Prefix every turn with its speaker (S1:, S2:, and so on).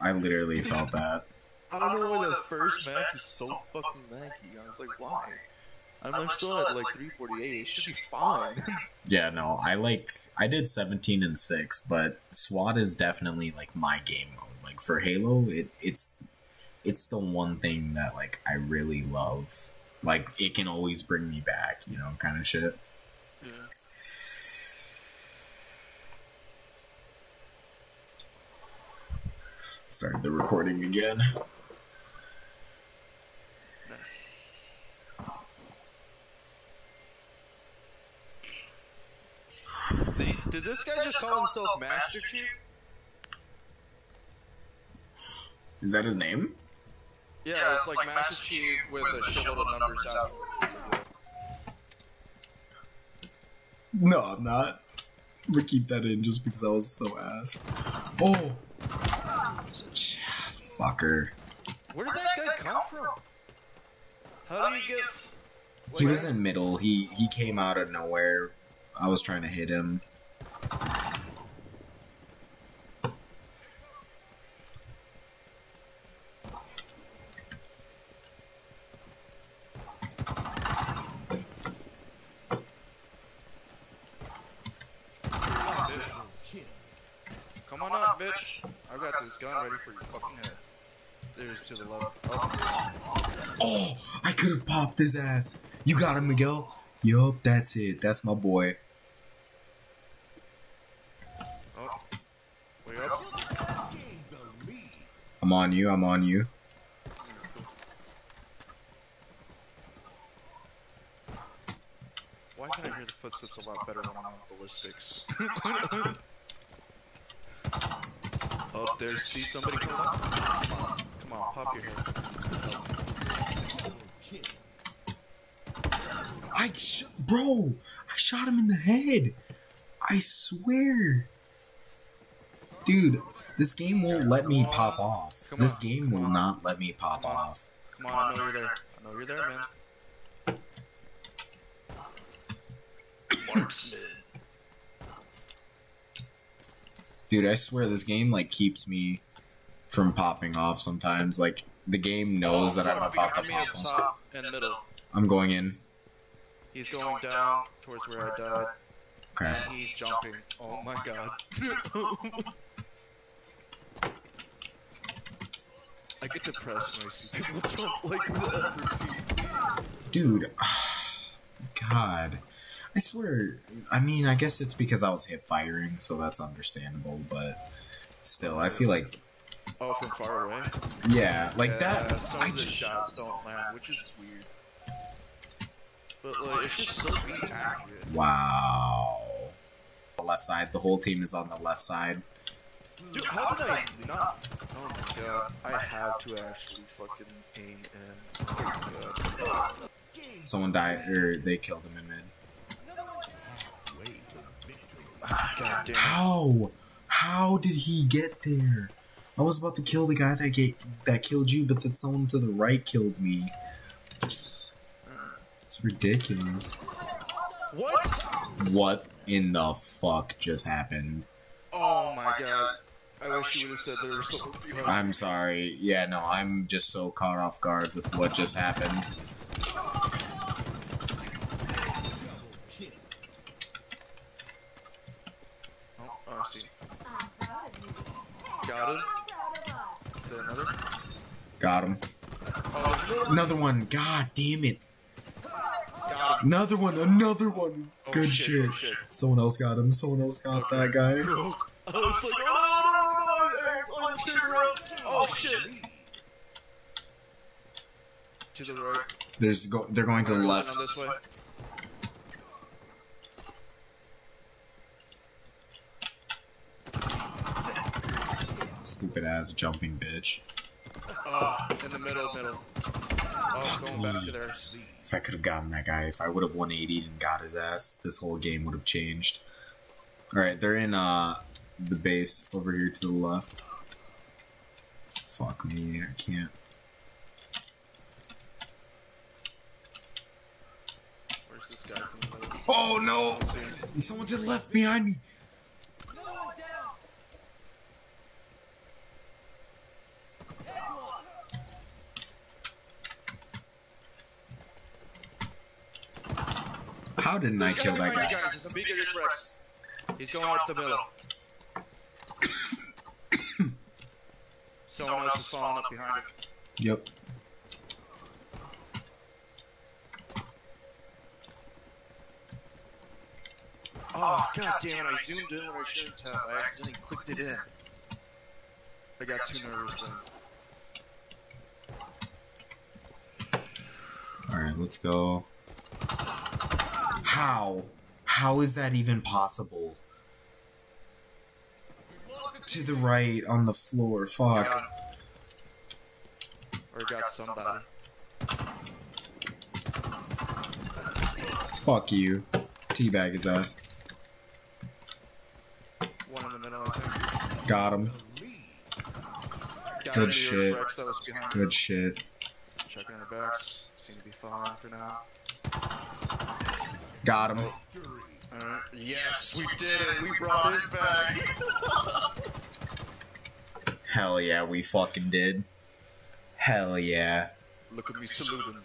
S1: I literally felt that.
S2: I don't know why the first match is so fucking laggy. I was like, why? I'm, I'm still at like 348. It should be fine.
S1: Yeah, no, I like I did 17 and 6, but SWAT is definitely like my game mode. Like for Halo, it it's it's the one thing that like I really love. Like it can always bring me back, you know, kind of shit.
S2: yeah.
S1: Started the recording again.
S2: Did, he, did this guy just call himself Master Chief?
S1: Is that his name?
S2: Yeah, it's like Master Chief with a shitload of numbers out.
S1: No, I'm not. I'm gonna keep that in just because I was so ass. Oh, fucker.
S2: Where did that guy come from? How did he get?
S1: He was in middle. He he came out of nowhere. I was trying to hit him.
S2: Come on up, bitch. Got this gun ready for your fucking head. There's to the left. Oh,
S1: Oh, I could have popped his ass. You got him, Miguel. Yup, that's it. That's my boy.
S2: oh. Wait up.
S1: I'm on you. I'm on you.
S2: Why can I hear the footsteps a lot better when I'm on ballistics? oh, there's see somebody come up. Come on, come on, pop your head.
S1: I sh- bro, I shot him in the head. I swear. Dude, this game won't let me pop off.
S2: Come
S1: This
S2: on,
S1: game will not let me pop off.
S2: Come on, I know you're there. I know you're there, man. Marksman.
S1: Dude, I swear this game like keeps me from popping off sometimes. Like the game knows that I'm about to
S2: Behind me up
S1: pop off.
S2: middle.
S1: I'm going in.
S2: He's going down towards where I died.
S1: Okay.
S2: And he's jumping. Oh, oh my god. I get depressed when I see people jump like that.
S1: Dude, God. I swear, I mean, I guess it's because I was hip firing, so that's understandable, but still, I feel like,
S2: Oh, from far away?
S1: yeah, like
S2: Yeah,
S1: that.
S2: Some
S1: I
S2: of the
S1: just,
S2: shots don't land, which is weird. But like, it's just so accurate.
S1: wow. The left side, the whole team is on the left side.
S2: Dude, how did I not? Oh my god. I have to actually fucking aim in. Oh my god.
S1: Someone died, or they killed him in
S2: God damn.
S1: How? How did he get there? I was about to kill the guy that get, that killed you, but then someone to the right killed me. It's ridiculous.
S2: What?
S1: What in the fuck just happened?
S2: Oh, oh my god. I wish you would have said there was something.
S1: I'm sorry. Yeah, no, I'm just so caught off guard with what just happened.
S2: Oh, oh, I see. Got there another?
S1: Got him.
S2: Oh,
S1: Another one. God damn it. Another one. Another one.
S2: Oh,
S1: Good
S2: shit,
S1: shit.
S2: oh, shit.
S1: Someone else got him. Someone else got that guy.
S2: I was like, oh no, oh, shit, oh shit. To the right.
S1: There's go. They're going to the left.
S2: on this way.
S1: Stupid ass jumping bitch.
S2: Oh, in the middle, middle. Oh, going back to there.
S1: If I could have gotten that guy, if I would have 180 and got his ass, this whole game would have changed. Alright, they're in uh the base over here to the left. Fuck me, I can't.
S2: Where's this guy from the middle?
S1: Oh no! Someone to the left behind me! How didn't I kill that guy?
S2: you guys. There's a big area Rex. He's going up the middle. Someone else is falling up behind him.
S1: Yep.
S2: Oh, oh god damn it, I zoomed in when I shouldn't have. I accidentally clicked it in. I got too nervous then.
S1: Alright, let's go. How? How is that even possible? To the right on the floor. Fuck.
S2: Got- Or got somebody.
S1: Fuck you. Teabag his ass.
S2: One in the middle,
S1: Got him.
S2: Got
S1: Good shit.
S2: Rex that was behind him.
S1: Good shit.
S2: Checking her backs. Seem to be fine for now.
S1: Got him.
S2: Alright. Yes, we did it. We brought it back.
S1: Hell yeah, we fucking did. Hell yeah.
S2: Look at me saluting.